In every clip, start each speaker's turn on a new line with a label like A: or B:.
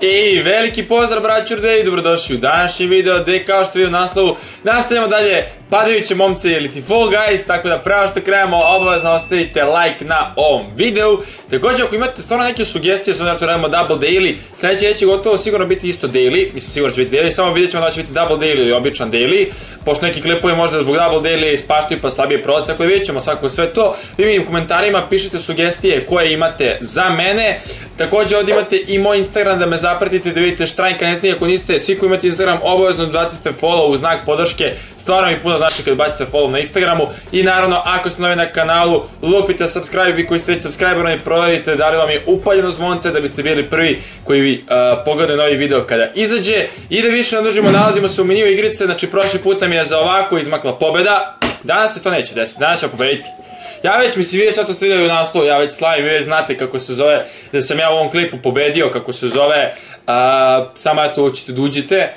A: I veliki pozdrav braćurde i dobrodošli u današnji video gdje kao što vidio u naslovu nastavljamo dalje padajuće momce ili ti Fall Guys tako da prema što krenemo obavezno ostavite like na ovom videu. Također ako imate stvarno neke sugestije s da radimo double daily sljedeće će gotovo sigurno biti isto daily. Mislim sigurno će biti daily samo vidjet ćemo da će biti double daily ili običan daily. Pošto neki klipovi možda zbog double daily ispaštuju pa slabije proste tako da vidjet ćemo svako sve to. Vi mi u komentarima pišite sugestije koje imate za mene. Također ovdje imate i moj instagram da me zapratite da vidite štrajn kanesnije ako niste, svi koji imate Instagram obavezno bacite follow u znak podrške, stvarno mi puno znači kad bacite follow na Instagramu i naravno ako ste novi na kanalu lupite subscribe, vi koji ste već subscriberovi provjerite da li vam je upaljeno zvonce da biste bili prvi koji vi uh, pogledaju novi video kada izađe. I da više nadužimo, nalazimo se u meniju igrice, znači prošli put nam je za ovako izmakla pobjeda, danas se to neće desiti, danas ćemo pobediti. Ja već, mislim, vidjet ćete ste u naslovu, ja već slavim, vi već znate kako se zove, da sam ja u ovom klipu pobedio, kako se zove, samo eto hoćete da uđite,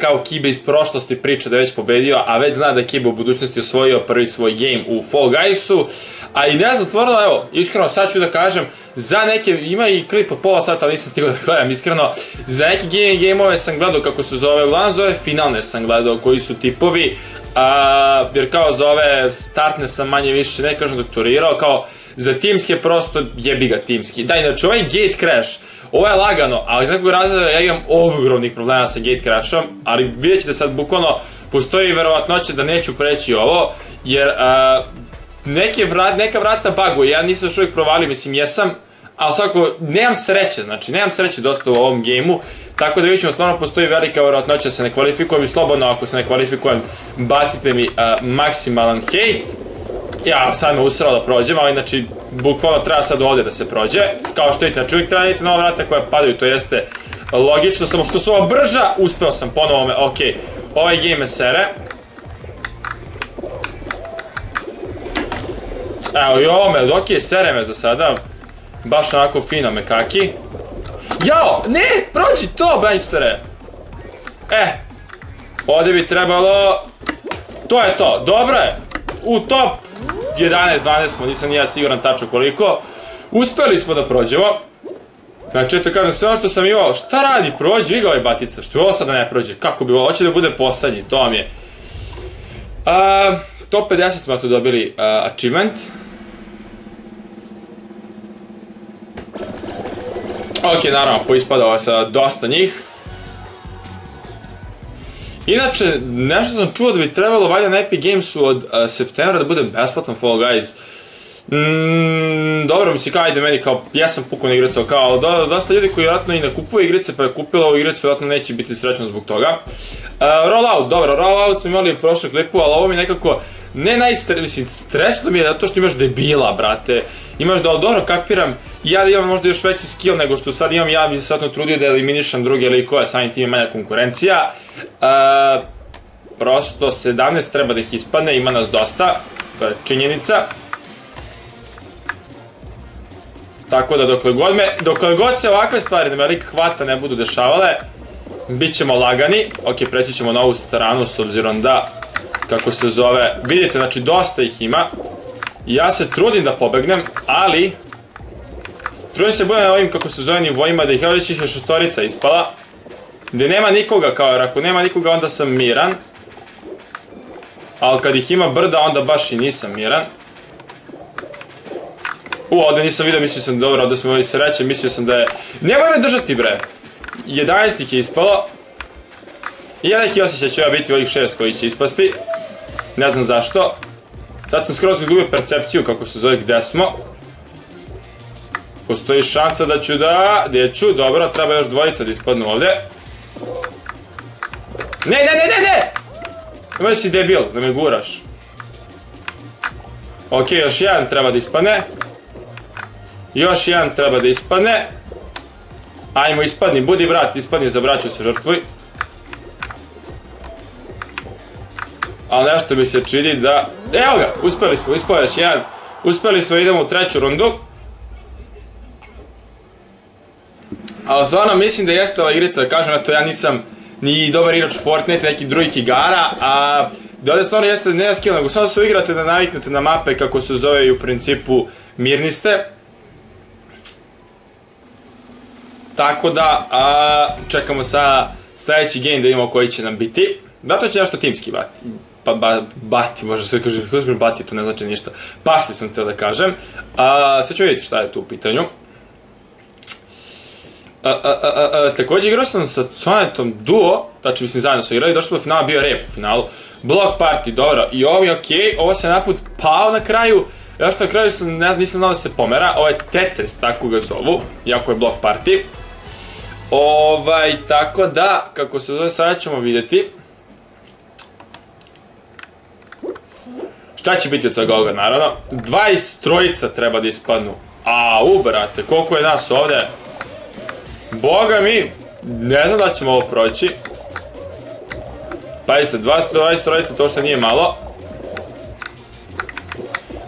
A: kao Kibe iz prošlosti priča da je već pobedio, a već zna da je Kibe u budućnosti osvojio prvi svoj game u Fall Guysu. A i ne znam, stvarno, evo, iskreno sad ću da kažem, za neke, ima i klip od pola sata, ali nisam stigao da gledam, iskreno, za neke game gameove sam gledao kako se zove, uglavnom zove finalne sam gledao, koji su tipovi, a, jer kao za ove startne sam manje više, ne kažem doktorirao, kao za timske prosto jebi ga timski. Da, inače ovaj gate crash, ovo je lagano, ali iz nekog razloga ja imam ogromnih problema sa gate crashom, ali vidjet ćete sad bukvalno, postoji verovatnoće da neću preći ovo, jer neka vrata baguje, ja nisam još uvijek provalio, mislim jesam, ali svako, nemam sreće, znači nemam sreće dosta u ovom gameu, tako da vidjet ćemo, stvarno postoji velika vjerojatnoća da se ne kvalifikujem i slobodno ako se ne kvalifikujem bacite mi maksimalan hate. Ja sad me usrao da prođem, ali znači bukvalno treba sad ovdje da se prođe. Kao što vidite, znači uvijek treba niti nova vrata koja padaju, to jeste logično, samo što su ova brža, uspeo sam ponovo me, ok, ovaj game me sere. Evo i ovo me, ok, sere me za sada, baš onako fino me kaki. Jao, ne, prođi to, majstore. E, ovdje bi trebalo... To je to, dobro je. U top 11-12 smo, nisam ja siguran tačno koliko. Uspeli smo da prođemo. Znači, eto kažem, sve ono što sam imao, šta radi, prođi, vidi ovaj batica, što je ovo sad da ne prođe, kako bi ovo, hoće da bude posljednji, to vam je. top 50 smo tu dobili achievement. Ok, naravno, poispadao sa dosta njih. Inače, nešto sam čuo da bi trebalo valjda na Epic Gamesu od septembra da bude besplatan Fall Guys. Mm, dobro, mislim, kao ajde meni, kao, ja sam pukao na igricu, kao, dosta ljudi koji vjerojatno i ne kupuju igrice, pa je kupila ovu igricu, vjerojatno neće biti srećan zbog toga. rollout, dobro, rollout smo imali u prošlom klipu, ali ovo mi nekako, ne najstre, mislim, stresno mi je zato što imaš debila, brate. Imaš da dobro kapiram, ja imam možda još veći skill nego što sad imam, ja bi se sad trudio da eliminišem druge likove, samim tim je manja konkurencija. Uh, prosto 17 treba da ih ispadne, ima nas dosta, to je činjenica. Tako da dokle god me, dokle god se ovakve stvari da me lik hvata ne budu dešavale, bit ćemo lagani. Ok, preći ćemo na ovu stranu s obzirom da, kako se zove, vidite, znači dosta ih ima. Ja se trudim da pobegnem, ali Trudim se budem na ovim, kako se zove, nivoima, da ih već ih je šestorica ispala. Gdje nema nikoga, kao jer ako nema nikoga onda sam miran. Ali kad ih ima brda onda baš i nisam miran. U, ovdje nisam vidio, mislio sam dobro, ovdje smo imali sreće, mislio sam da je... Nemoj me držati bre! 11 ih je ispalo. I ja neki osjećaj ću ja biti ovih šest koji će ispasti. Ne znam zašto. Sad sam skroz izgubio percepciju kako se zove gdje smo. Postoji šansa da ću da... Gdje ću? Dobro, treba još dvojica da ispadnu ovdje. Ne, ne, ne, ne, ne! Nemoj si debil, da me guraš. Ok, još jedan treba da ispadne. Još jedan treba da ispadne. Ajmo, ispadni, budi brat, ispadni, za braću se žrtvuj. Ali nešto mi se čini da... Evo ga, uspeli smo, ispao još jedan. Uspeli smo, idemo u treću rundu. Ali stvarno mislim da jeste ova igrica, kažem, to ja nisam ni dobar igrač Fortnite, nekih drugih igara, a da ovdje stvarno jeste ne skill, nego samo se igrate da naviknete na mape kako se zove i u principu mirni ste. tako da a, čekamo sa sljedeći game da vidimo koji će nam biti. Da to će nešto timski bati. Pa ba, bati, može se kaže, bati, to ne znači ništa. Pasti sam htio da kažem. A, sad ću vidjeti šta je tu u pitanju. A, također igrao sam sa Sonetom duo, znači mislim zajedno su igrali, došli smo do finala, bio rep u finalu. Block party, dobro, i ovo je okej, ovo se naput pao na kraju, još na kraju sam, ne znam, nisam znao da se pomera, ovo je Tetris, tako ga zovu, jako je block party. Ovaj, tako da, kako se zove, sada ćemo vidjeti. Šta će biti od svega ovoga, naravno? 20 trojica treba da ispadnu. A, u, brate, koliko je nas ovde? Boga mi, ne znam da ćemo ovo proći. Pazite, 20 trojica, to što nije malo.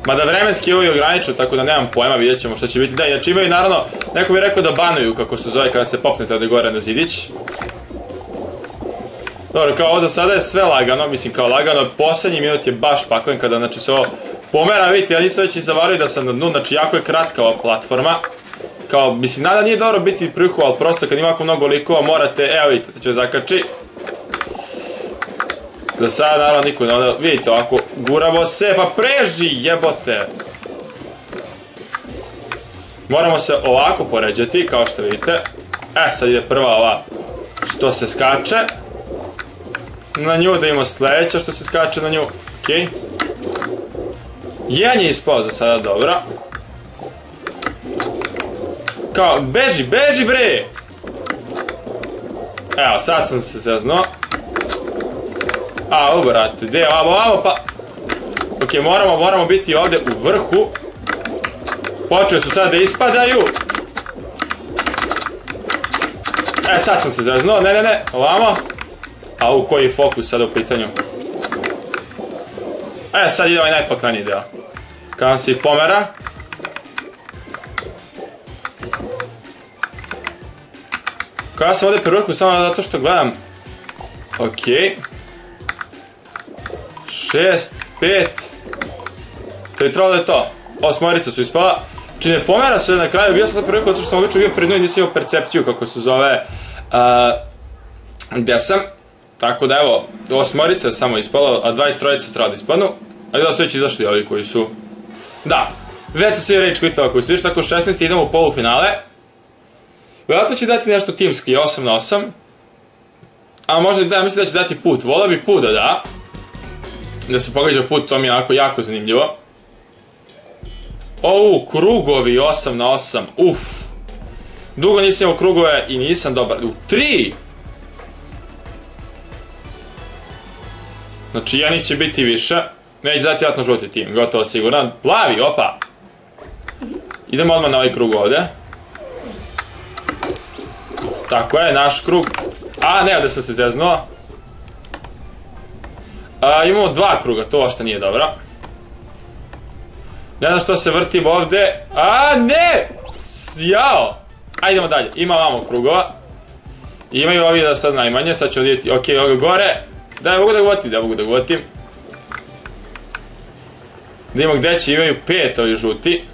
A: Mada vremenski ovo je ograničeno, tako da nemam pojma, vidjet ćemo što će biti. Da, inače imaju naravno, neko bi rekao da banuju, kako se zove, kada se popnete ovdje gore na zidić. Dobro, kao ovo sada je sve lagano, mislim kao lagano, posljednji minut je baš pakovan kada znači se ovo pomera, vidite, ja nisam već i zavario da sam na dnu, znači jako je kratka ova platforma. Kao, mislim, nada nije dobro biti prihu, ali prosto kad ima ovako mnogo likova morate, evo vidite, sad ću zakači. Da sada naravno niko ne vidite ovako, guramo se, pa preži jebote. Moramo se ovako poređati, kao što vidite. E, sad ide prva ova što se skače. Na nju da imamo sljedeća što se skače na nju. Okej. Jedan je ispao za sada, dobro. Kao, beži, beži bre! Evo, sad sam se zazno. A, brate, gdje, amo, amo, pa... Ok, moramo, moramo biti ovdje u vrhu. Počeli su sad da ispadaju. E, sad sam se zaznuo, ne, ne, ne, ovamo. A u koji je fokus sad u pitanju? E, sad ide ovaj najpakaniji deo. Kada se pomera. Kada sam ovdje pri samo zato što gledam. Okej. Šest, pet. To je trebalo da je to. Osmorica su ispala. Či ne pomera se na kraju, bio sam sad prvi zato što sam obično bio pred njoj nisam imao percepciju kako se zove gdje sam. Tako da evo, osmorica je samo ispala, a 23 su trebali da ispadnu. A da su već izašli ovi koji su... Da, već su svi rage quitova koji su viš, tako 16 idemo u polufinale. Vjerojatno će dati nešto timski, 8 na 8. A možda da, mislim da će dati put, volio bi put da da da se pogađa put, to mi je jako, jako zanimljivo. Ovu, krugovi 8 na 8, uff. Dugo nisam imao krugove i nisam dobar. U 3! Znači, jednih će biti više. Neće dati vjerojatno žuti tim, gotovo sigurno. Plavi, opa! Idemo odmah na ovaj krug ovdje. Tako je, naš krug. A, ne, ovdje sam se zeznuo. A, imamo dva kruga, to ošto nije dobro. Ne znam što se vrtim ovdje. A, ne! Jao! Ajde idemo dalje. Ima vamo krugova. Imaju ovi da sad najmanje, sad ću odjeti. Ok, ovdje gore. Da, mogu da govotim, da mogu da govotim. Da vidimo gdje će, imaju pet ovi žuti.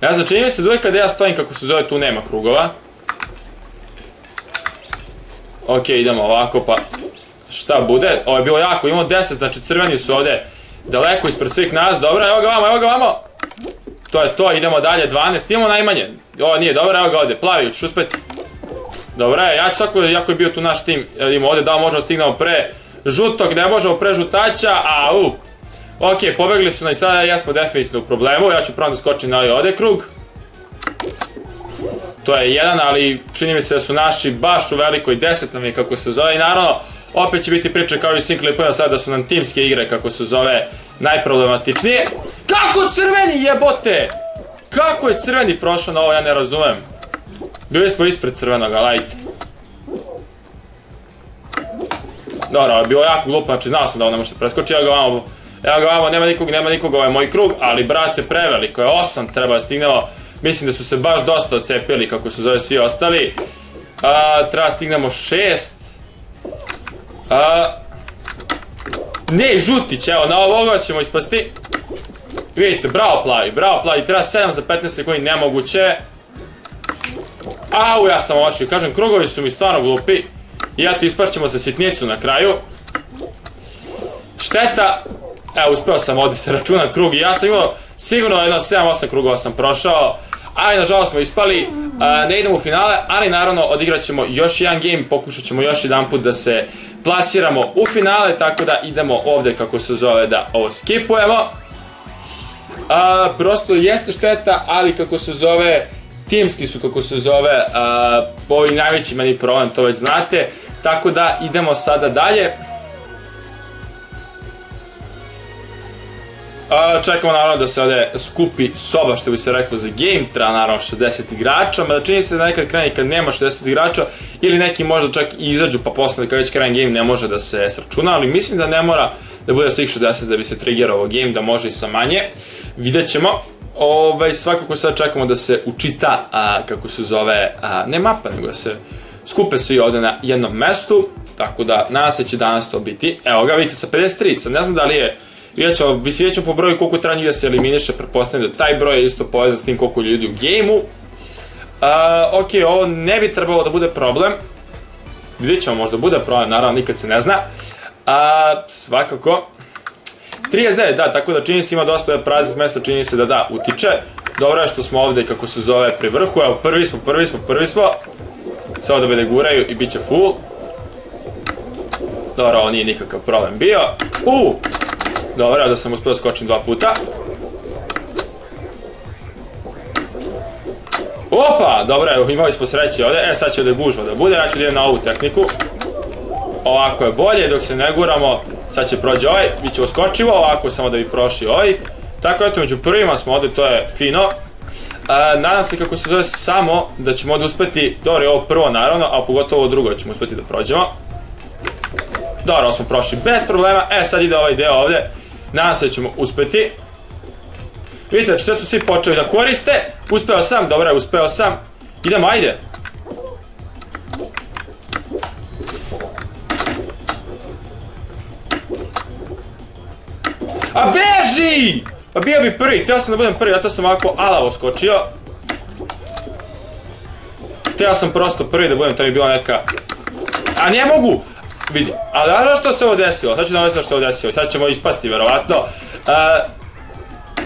A: Ja znam, čini mi se da uvijek kada ja stojim kako se zove, tu nema krugova. Ok, idemo ovako pa šta bude. Ovo je bilo jako, imamo 10, znači crveni su ovdje daleko ispred svih nas. Dobro, evo ga vamo, evo ga vamo. To je to, idemo dalje, 12, imamo najmanje. Ovo nije dobro, evo ga ovdje, plavi, ćeš uspjeti. Dobro ja ću svako, jako je bio tu naš tim, imamo ovdje da možemo stignemo pre žutog, ne možemo pre žutača, a u. Ok, pobegli su nam i sada jesmo definitivno u problemu, ja ću prvo da na ovaj ovdje krug. To je jedan, ali čini mi se da su naši baš u velikoj deset nam je kako se zove i naravno opet će biti priča kao i svim klipima sad da su nam timske igre kako se zove najproblematičnije. Kako crveni jebote? Kako je crveni prošao na ovo, ja ne razumem. Bili smo ispred crvenoga, lajte. Dobro, bilo jako glupo, znači znao sam da ovo ne može preskoči, evo ga vamo, evo ga vamo, nema nikog, nema nikog, ovo je moj krug, ali brate, preveliko je, osam treba stignemo, mislim da su se baš dosta ocepili kako su zove svi ostali. treba stignemo šest, a, ne, žutić, evo, na ovoga ćemo ispasti. Vidite, bravo plavi, bravo plavi, treba 7 za 15 sekundi, nemoguće. Au, ja sam ošio. Kažem, krugovi su mi stvarno glupi. I tu ispašćemo za sitnicu na kraju. Šteta. Evo, uspeo sam ovdje se računa krug i ja sam imao sigurno jedno 7-8 krugova sam prošao. Ali nažalost smo ispali, ne idemo u finale, ali naravno odigrat ćemo još jedan game, pokušat ćemo još jedan put da se plasiramo u finale, tako da idemo ovdje kako se zove da ovo skipujemo. prosto jeste šteta, ali kako se zove, timski su kako se zove, ovi najveći meni problem, to već znate. Tako da idemo sada dalje. Čekamo naravno da se ovdje skupi soba što bi se reklo za game, treba naravno 60 igrača, mada čini se da nekad krene kad nema 60 igrača ili neki možda čak i izađu pa posle kad već krene game ne može da se sračuna, ali mislim da ne mora da bude svih 60 da bi se triggerovao game, da može i sa manje. Vidjet ćemo. Ovaj, svakako sad čekamo da se učita, kako se zove, ne mapa, nego da se skupe svi ovdje na jednom mestu, tako da nadam se će danas to biti. Evo ga vidite sa 53, sad ne znam da li je Vidjet vidjet ćemo po broju koliko treba njih da se eliminiše, pretpostavljam da taj broj je isto povezan s tim koliko ljudi u gejmu. ok, ovo ne bi trebalo da bude problem. Vidjet ćemo, možda bude problem, naravno nikad se ne zna. svakako. 39, da, tako da čini se ima dosta praznih mjesta, čini se da da, utiče. Dobro je što smo ovdje, kako se zove, pri vrhu, evo prvi smo, prvi smo, prvi smo. Samo da me ne guraju i bit će full. Dobro, ovo nije nikakav problem bio. Uuu, dobro, da sam uspio skočiti dva puta. Opa, dobro, imali smo sreće ovdje. E, sad će ovdje gužva da bude, ja ću idem na ovu tehniku. Ovako je bolje, dok se ne guramo, sad će prođe ovaj, bit će uskočivo, ovako samo da bi prošli ovaj. Tako eto, među prvima smo ovdje, to je fino. E, nadam se kako se zove samo da ćemo ovdje uspjeti, dobro ovo prvo naravno, a pogotovo ovo drugo ćemo uspjeti da prođemo. Dobro, ovo smo prošli bez problema, e sad ide ovaj deo ovdje. Nadam se da ćemo uspjeti. Vidite, sve su svi počeli da koriste. Uspeo sam, dobro, uspeo sam. Idemo, ajde. A beži! Pa bio bi prvi, htio sam da budem prvi, zato sam ovako alavo skočio. Htio sam prosto prvi da budem, to mi bila neka... A ne mogu! Vidi, ali znaš što se ovo desilo? Sad ću vam što se ovo desilo, sad ćemo ispasti verovatno. E,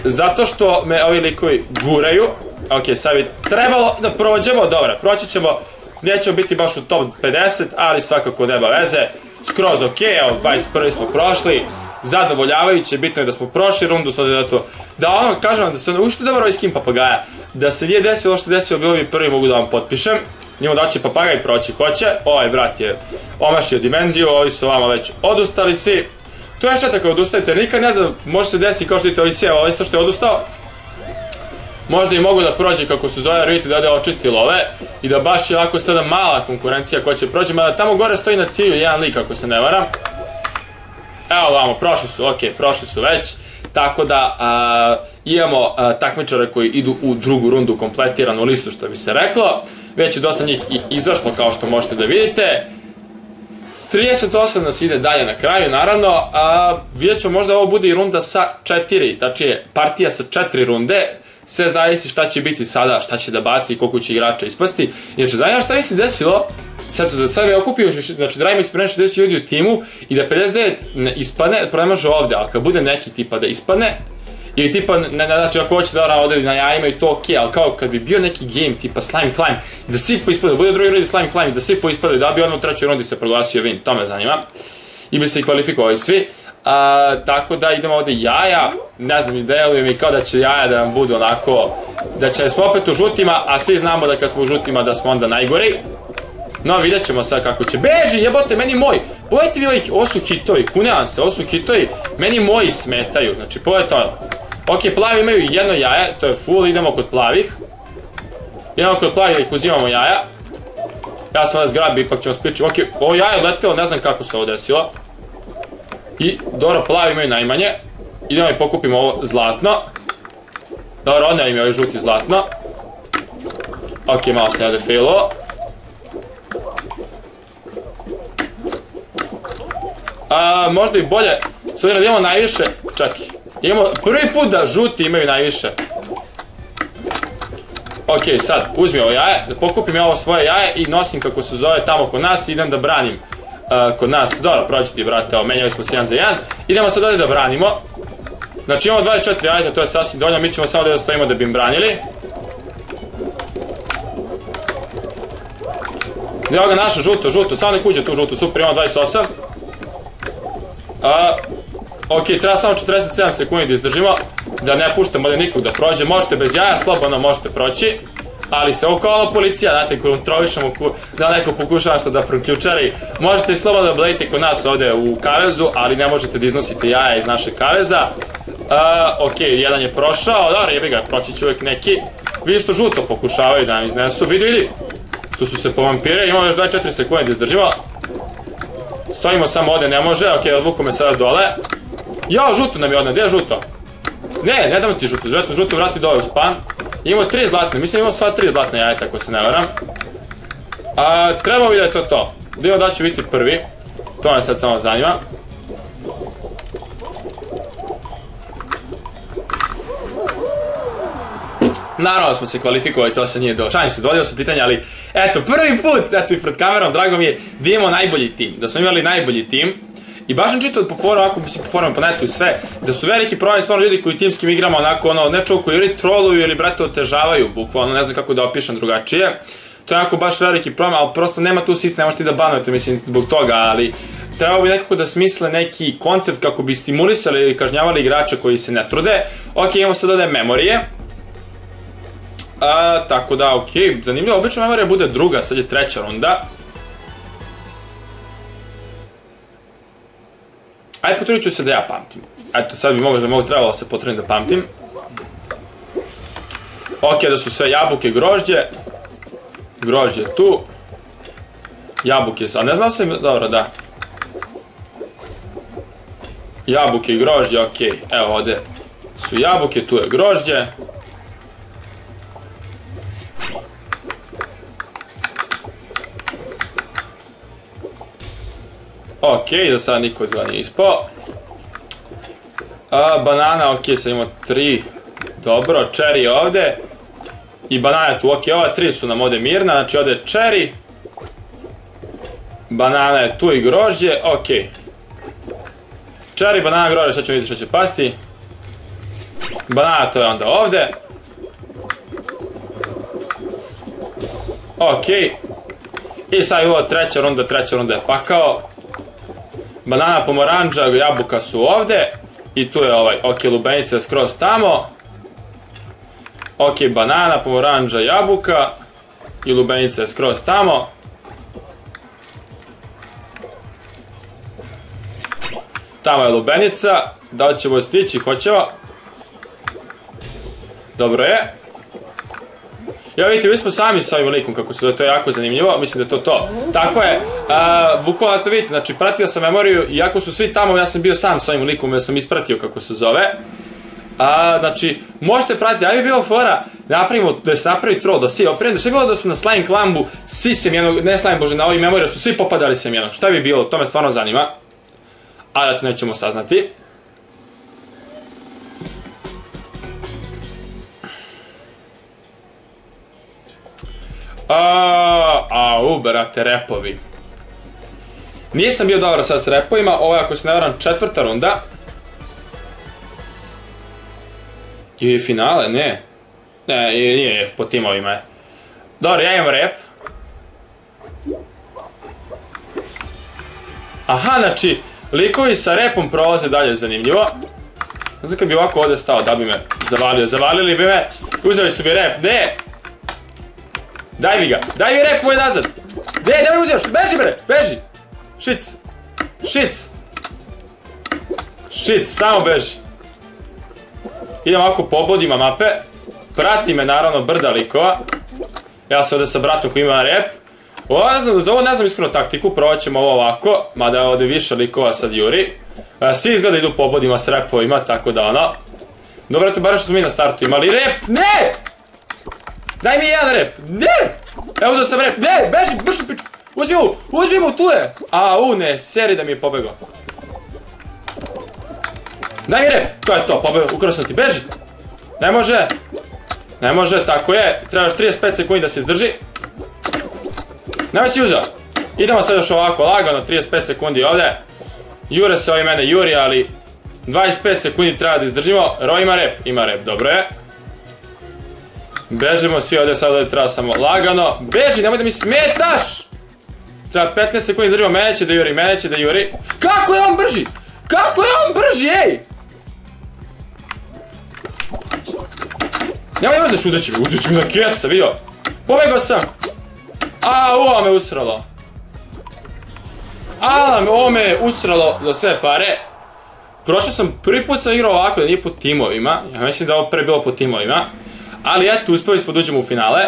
A: zato što me ovi likovi guraju. Ok, sad bi trebalo da prođemo, dobro, proći ćemo. Nećemo biti baš u top 50, ali svakako nema veze. Skroz ok, evo 21. smo prošli. Zadovoljavajuće, bitno je da smo prošli rundu, sad da to... Da ono, kažem vam da se ušte dobro ovaj skin papagaja. Da se nije desilo što desilo, bilo bi prvi mogu da vam potpišem. Njemu da će papagaj proći, hoće. Ovaj brat je omašio dimenziju, ovi su vama već odustali svi. To je šteta kad odustajete, jer nikad ne znam, može se desiti kao što vidite ovi sve, ovaj sa što je odustao. Možda i mogu da prođe kako se zove, vidite da je očisti love i da baš je ovako sada mala konkurencija koja će proći, mada tamo gore stoji na cilju jedan lik ako se ne varam. Evo vamo, prošli su, ok, prošli su već. Tako da imamo takmičare koji idu u drugu rundu kompletiranu listu što bi se reklo. Već je dosta njih i izašlo kao što možete da vidite. 38 nas ide dalje na kraju, naravno. A, vidjet ćemo možda ovo bude i runda sa četiri, znači partija sa četiri runde. Sve zavisi šta će biti sada, šta će da baci i koliko će igrača ispasti. Inače, zanima šta mi se desilo, sad da sad ga okupio, znači radimo eksperiment 60 ljudi u timu i da 59 ne ispadne, problem može ovdje, ali kad bude neki tipa da ispadne, ili tipa, ne, znači ako hoće da ovdje na jajima i to ok, ali kao kad bi bio neki game tipa Slime Climb, da svi poispadaju, bude drugi rundi Slime Climb, da svi poispadaju, da bi ono u trećoj rundi se proglasio win, to me zanima. I bi se i kvalifikovali svi. tako da idemo ovdje jaja, ne znam, deluje mi kao da će jaja da nam budu onako, da će smo opet u žutima, a svi znamo da kad smo u žutima da smo onda najgori. No, vidjet ćemo sad kako će. Beži, jebote, meni moj. Pogledajte vi ovih, ovo su hitovi, kunevam se, ovo su hitovi, meni moji smetaju. Znači, pogledajte ono. Ok, plavi imaju jedno jaje, to je full, idemo kod plavih. Idemo kod plavih uzimamo jaja. Ja sam vas zgrabi, ipak ćemo spričati. Ok, ovo jaje letelo, ne znam kako se ovo desilo. I, dobro, plavi imaju najmanje. Idemo i pokupimo ovo zlatno. Dobro, onda imaju žuti zlatno. Ok, malo se jade failo. Možda i bolje, s imamo najviše, čak Imamo prvi put da žuti imaju najviše. Ok, sad, uzmi ovo jaje, da pokupim ovo svoje jaje i nosim kako se zove tamo kod nas i idem da branim uh, kod nas. Dobro, prođi ti, brate, menjali smo se jedan za jedan. Idemo sad ovdje da branimo. Znači imamo 24 jajeta, to je sasvim dovoljno, mi ćemo samo da stojimo da bi im branili. Evo ga naša žuto, žuto, samo nek uđe tu žuto, super, imamo 28. A, ok, treba samo 47 sekundi da izdržimo, da ne puštamo da nikog da prođe, možete bez jaja, slobodno možete proći. Ali se okolo policija, znate, kontrolišemo da neko pokušava što da proključari. Možete i slobodno da bledite kod nas ovdje u kavezu, ali ne možete da iznosite jaja iz našeg kaveza. ok, jedan je prošao, dobro, jebi ga, proći će uvijek neki. Vidi što žuto pokušavaju da nam iznesu, vidi, vidi. Tu su se povampire, imamo još 24 sekunde da izdržimo. Stojimo samo ovdje, ne može, ok, odvuku me sada dole. Jao, žuto nam je odne, gdje je žuto? Ne, ne damo ti žuto, žuto, žuto vrati dole u span. Imamo tri zlatne, mislim imamo sva tri zlatne jajeta ako se ne varam. A, trebamo vidjeti to to. Dio da će biti prvi. To me sad samo zanima. Naravno smo se kvalifikovali, to se nije do. Šalim se, dovodio su pitanja, ali eto, prvi put, eto i pred kamerom, drago mi je da imamo najbolji tim, da smo imali najbolji tim. I baš sam čitao po foru, ako mislim po forum, po netu i sve, da su veliki problem stvarno ljudi koji timskim igrama onako ono, ne koji ili troluju ili brate otežavaju, bukvalno, ne znam kako da opišem drugačije. To je onako baš veliki problem, ali prosto nema tu sistem, ne možete da banujete, mislim, zbog toga, ali trebalo bi nekako da smisle neki koncept kako bi stimulisali ili kažnjavali igrače koji se ne trude. Ok, imamo sad ovdje memorije, tako da, ok, zanimljivo, obično memorija bude druga, sad je treća runda. Ajde, potrudit ću se da ja pamtim. Eto, sad bi mogo da mogu trebalo se potrudim da pamtim. Ok, da su sve jabuke, grožđe. Grožđe tu. Jabuke su, a ne znam se, dobro, da. Jabuke i grožđe, ok. Evo ovdje su jabuke, tu je grožđe. Ok, do sada niko od nije ispao. Banana, ok, sad imamo tri. Dobro, cherry je ovdje. I banana tu, ok, ova tri su nam ovdje mirna, znači ovdje je cherry. Banana je tu i grožđe, ok. Cherry, banana, grožđe, sad ćemo vidjeti što će pasti. Banana to je onda ovdje. Ok. I sad je ovo treća runda, treća runda je pakao. Banana, pomoranđa, jabuka su ovdje. I tu je ovaj, ok, lubenica skroz tamo. Ok, banana, pomoranđa, jabuka. I lubenica je skroz tamo. Tamo je lubenica. Da li ćemo stići? Hoćemo. Dobro je. Ja vidite, mi smo sami s ovim likom, kako se to je jako zanimljivo, mislim da je to to. Tako je, bukvalno to vidite, znači pratio sam memoriju, iako su svi tamo, ja sam bio sam s ovim likom, ja sam ispratio kako se zove. Znači, možete pratiti, ajde bi bilo fora, napravimo, da se napravi troll, da svi opremu, da bilo da su na Slime Clambu, svi semjenog, ne Slime Bože, na ovim memoriju su svi popadali semjenom, šta bi bilo, to me stvarno zanima. A da to nećemo saznati. A, au, brate, repovi. Nisam bio dobar sad s repovima, ovo je ako se ne varam četvrta runda. I finale, ne. Ne, nije po timovima. Dobro, ja imam rep. Aha, znači, likovi sa repom prolaze dalje, zanimljivo. Znam kad bi ovako ovdje stao da bi me zavalio. Zavalili bi me, uzeli su mi rep. Ne, Daj mi ga, daj mi rep moj nazad. Gdje, nemoj uzeš, beži bre, beži. Šic, šic. Šic, samo beži. Idem ovako po obodima mape. Prati me naravno brda likova. Ja se ovdje sa bratom koji ima rep. za ovo ne znam iskreno taktiku, provat ćemo ovo ovako, mada je ovdje više likova sad juri. E, svi izgleda idu po obodima s repovima, tako da ono. Dobro, to bar što smo mi na startu imali rep, ne! Daj mi jedan rep. Ne! Evo da sam rep. Ne, beži, bršu pičku. Uzmi mu, uzmi mu, tu je. A, u, ne, seri da mi je pobegao. Daj mi rep. To je to, pobegao, ukrao sam ti. Beži. Ne može. Ne može, tako je. Treba još 35 sekundi da se izdrži. Nemoj si uzeo. Idemo sad još ovako, lagano, 35 sekundi ovdje. Jure se ovi mene juri, ali 25 sekundi treba da izdržimo. Ro ima rep, ima rep, dobro je. Bežimo svi ovdje, sad ovdje treba samo lagano. Beži, nemoj da mi smetaš! Treba 15 sekundi izdržimo, mene će da juri, mene će da juri. Kako je on brži? Kako je on brži, ej! Nemoj uzeš, uzet će mi, uzet će mi na keca, vidio. Pobegao sam. A, ovo me usralo. A, ovo me usralo za sve pare. Prošao sam, prvi put sam igrao ovako da nije po timovima. Ja mislim da je ovo pre bilo po timovima. Ali eto, uspjeli smo da uđemo u finale.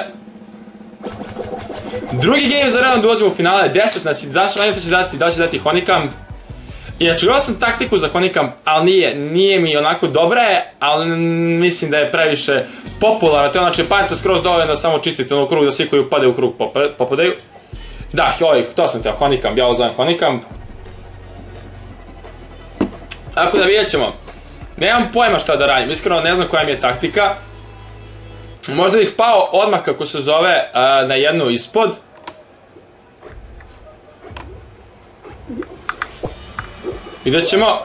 A: Drugi game za redom da ulazimo u finale, 10 nas je, zašto se će dati, da će dati Honeycomb. Inače, gledao sam taktiku za Honeycomb, ali nije, nije mi onako dobra je, ali mislim da je previše popularna. To je znači pametno skroz dovoljno samo čistite ono krug da svi koji upadaju u krug popadaju. Da, ovaj, to sam teo, Honeycomb, ja ovo zovem Honeycomb. Tako da vidjet ćemo. Nemam pojma šta da radim, iskreno ne znam koja mi je taktika. Možda bih pao odmah kako se zove na jednu ispod. Vidjet ćemo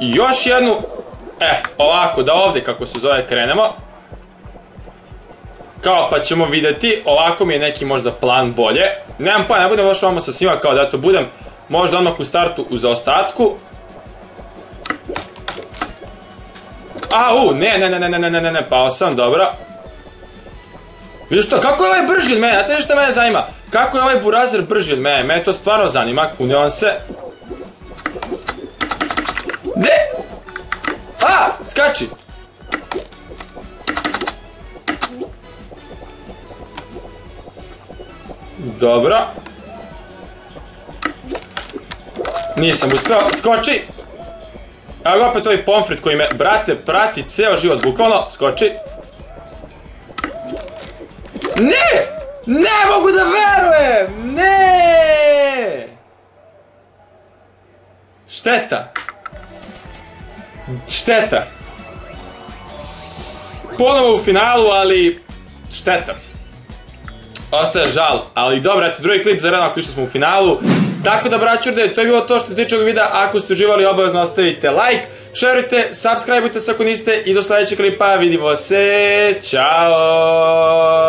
A: još jednu, e, ovako, da ovdje kako se zove krenemo. Kao pa ćemo vidjeti, ovako mi je neki možda plan bolje. Nemam pa, ne budem baš ovamo sa svima kao da to budem možda odmah u startu u zaostatku. A, u, ne, ne, ne, ne, ne, ne, ne, ne, pao sam, dobro. Vidiš što, kako je ovaj brži od mene, znate što mene zanima? Kako je ovaj burazer brži od mene, mene to stvarno zanima, kune on se. Ne! A, skači! Dobro. Nisam uspio, skoči! Evo ga opet ovaj pomfrit koji me, brate, prati ceo život, bukvalno, skoči. Ne! Ne mogu da verujem! Ne! Šteta. Šteta. Ponovo u finalu, ali šteta. Ostaje žal, ali dobro, eto, drugi klip za redom ako smo u finalu. Tako da, braćurde, to je bilo to što se tiče ovog videa. Ako ste uživali, obavezno ostavite like, šerujte, subscribeujte se ako niste i do sljedećeg klipa vidimo se. Ćao!